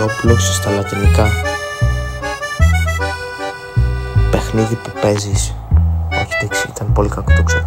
λέγατε το Roblox στα λατινικά. Παιχνίδι που παίζεις. Όχι, εντάξει, ήταν πολύ κακό, το ξέρω.